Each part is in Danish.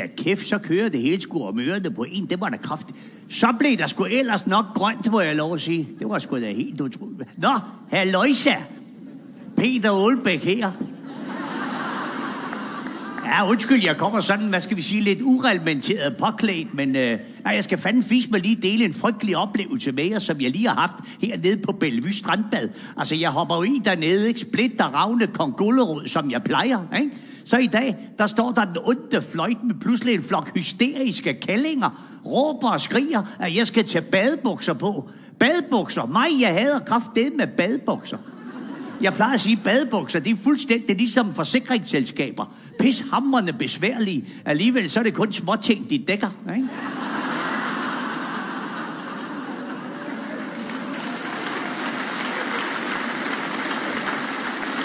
da kæft, så kører det hele sgu om ørerne på en. Det var da kraft. Så blev der sgu ellers nok grønt, må jeg lov at sige. Det var sgu da helt utroligt. Nå, halløjsa. Peter Olbæk her. Ja, undskyld, jeg kommer sådan, hvad skal vi sige, lidt urelmenteret påklædt, men øh, nej, jeg skal fandme fisk mig lige dele en frygtelig oplevelse med jer, som jeg lige har haft hernede på Bellevue Strandbad. Altså, jeg hopper jo i dernede, ikke? Splitter ravne kong Gullerod, som jeg plejer, ikke? Så i dag, der står der den onde fløjt med pludselig en flok hysteriske kællinger, råber og skriger, at jeg skal tage badebukser på. Badebukser? Mig, jeg hader kraft med badebukser. Jeg plejer at sige, badebukser, det er fuldstændig ligesom forsikringsselskaber. Pishamrende besværlige. Alligevel så er det kun små ting, de dækker. Ikke?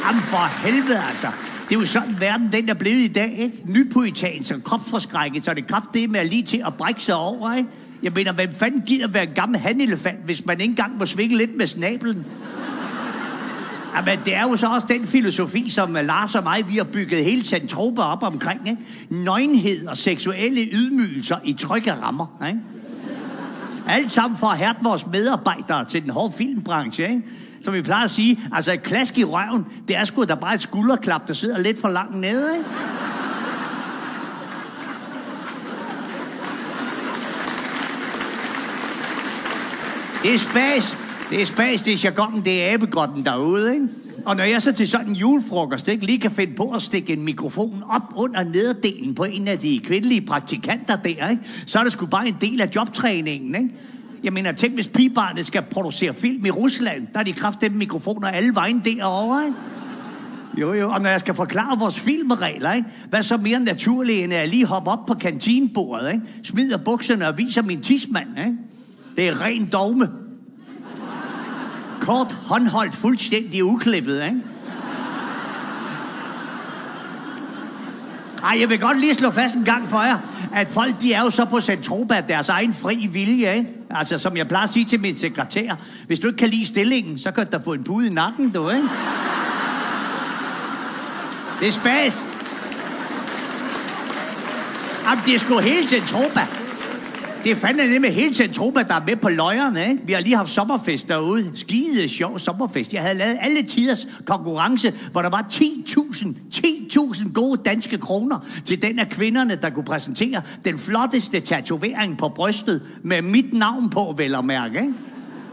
Jamen for helvede altså. Det er jo sådan, verden den er blevet i dag, ikke? Nypoetan, så kropsforskrækket, så det kraft det med lige til at brække sig over, ikke? Jeg mener, hvem fanden gider være en gammel handelefant, hvis man ikke engang må svinge lidt med snablen? Jamen, det er jo så også den filosofi, som øh, Lars og mig, vi har bygget hele centroper op omkring. Ikke? Nøgenhed og seksuelle ydmygelser i trygge rammer. Ikke? Alt sammen for at hærte vores medarbejdere til den hårde filmbranche. Ikke? Som vi plejer at sige, altså et klask i røven, det er sgu da bare et skulderklap, der sidder lidt for langt nede. Ikke? Det er spas. Det er spas, det er jargonen, det er abegrotten derude, ikke? Og når jeg så til sådan en julefrokost ikke lige kan finde på at stikke en mikrofon op under nederdelen på en af de kvindelige praktikanter der, ikke? så er det sgu bare en del af jobtræningen. Ikke? Jeg mener, tænk hvis pigebarnet skal producere film i Rusland, der er de kraft dem mikrofoner alle vejen derovre. Ikke? Jo, jo, og når jeg skal forklare vores filmregler, ikke? hvad så mere naturligt, end at jeg lige hopper op på kantinebordet, ikke? smider bukserne og viser min tidsmand. Ikke? Det er ren dogme kort, håndholdt, fuldstændig uklippet, ikke? Ej, jeg vil godt lige slå fast en gang for jer, at folk, de er jo så på Centropa deres egen fri vilje, ikke? Altså, som jeg plejer at sige til min sekretær, hvis du ikke kan lide stillingen, så kan du da få en pude i nakken, du, ikke? Det er spas. Jamen, det er sgu hele Centropa. Det er fandme det med hele Centroma, der er med på løjerne, ikke? Vi har lige haft sommerfest derude. Skide sjov sommerfest. Jeg havde lavet alle tiders konkurrence, hvor der var 10.000, 10.000 gode danske kroner til den af kvinderne, der kunne præsentere den flotteste tatovering på brystet med mit navn på, vel at mærke, ikke?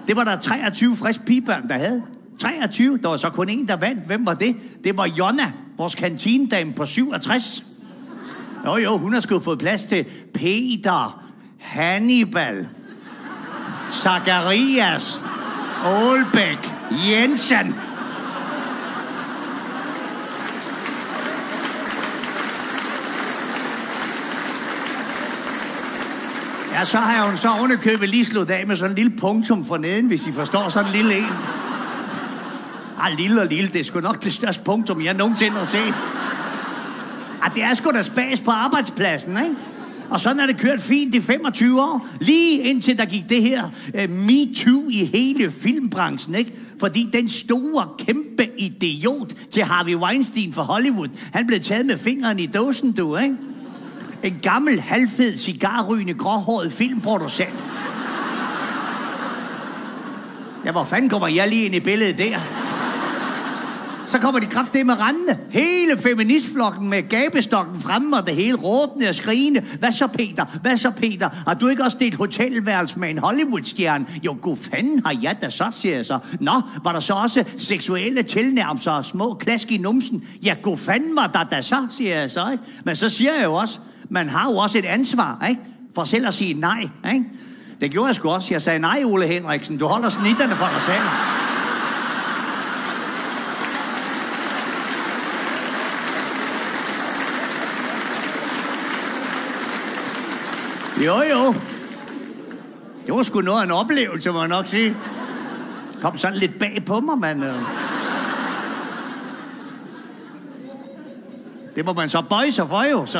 Det var der 23 friske pigebørn, der havde. 23. Der var så kun en, der vandt. Hvem var det? Det var Jonna, vores kantinedame på 67. Jo, jo, hun har sgu fået plads til Peter, Hannibal, Zacharias, Aalbæk, Jensen. Ja, så har jeg jo så ovenikøbet lige slået af med sådan en lille punktum for neden, hvis I forstår sådan en lille en. Ah, lille og lille, det er sgu nok det største punktum, jeg nogensinde har set. Ah, det er sgu da spas på arbejdspladsen, ikke? Og sådan er det kørt fint i 25 år. Lige indtil der gik det her uh, MeToo i hele filmbranchen, ikke? Fordi den store, kæmpe idiot til Harvey Weinstein for Hollywood, han blev taget med fingeren i dåsen, du, ikke? En gammel, halvfed, cigarrygende, gråhåret filmproducent. Ja, hvor fanden kommer jeg lige ind i billedet der? Så kommer de kraft med rendende. Hele feministflokken med gabestokken fremme og det hele råbende og skrigende. Hvad så, Peter? Hvad så, Peter? Har du ikke også delt hotelværelse med en Hollywood-stjerne? Jo, god fanden har jeg da så, siger jeg så. Nå, var der så også seksuelle tilnærmelser og små klask i numsen? Ja, god fanden var der da så, siger jeg så. Ikke? Men så siger jeg jo også, man har jo også et ansvar, ikke? For selv at sige nej, ikke? Det gjorde jeg sgu også. Jeg sagde nej, Ole Henriksen. Du holder snitterne for dig selv. Jo, jo. Det var sgu noget af en oplevelse, må jeg nok sige. Kom sådan lidt bag på mig, mand. Det må man så bøje sig for, jo, så...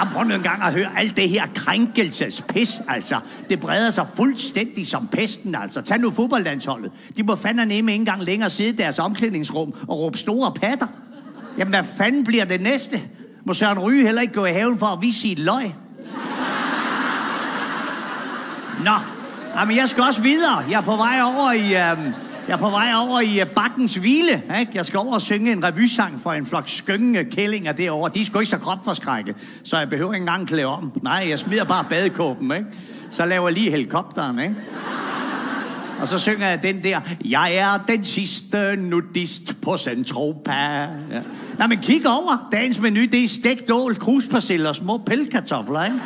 Jamen, prøv nu en gang at høre alt det her krænkelsespis, altså. Det breder sig fuldstændig som pesten, altså. Tag nu fodboldlandsholdet. De må fandme nemme ikke engang længere sidde i deres omklædningsrum og råbe store patter. Jamen, hvad fanden bliver det næste? Må Søren Ryge heller ikke gå i haven for at vise sit løg? Nå, Jamen, jeg skal også videre. Jeg er på vej over i... Øh, jeg er på vej over i øh, Bakkens Hvile. Ikke? Jeg skal over og synge en revysang for en flok skønge kællinger derovre. De er sgu ikke så kropforskrækket, så jeg behøver ikke engang klæde om. Nej, jeg smider bare badekåben, ikke? Så laver jeg lige helikopteren, ikke? Og så synger jeg den der, jeg er den sidste nudist på Centropa. Ja. Nå, men kig over. Dagens menu, det er stegt ål, og små pelkartofler, ikke?